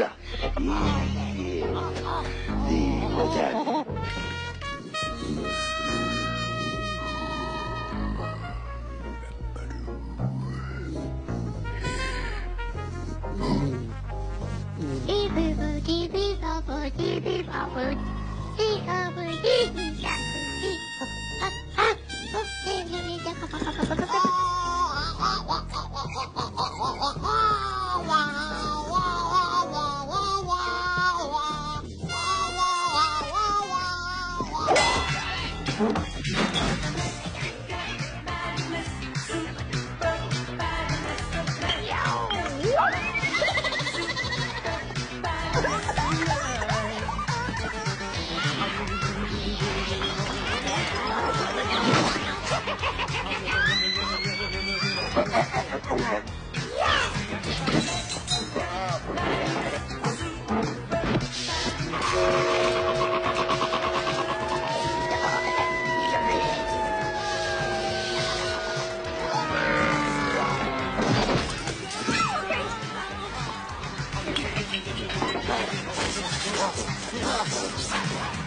だ。いいえリンじゃね。よし来た!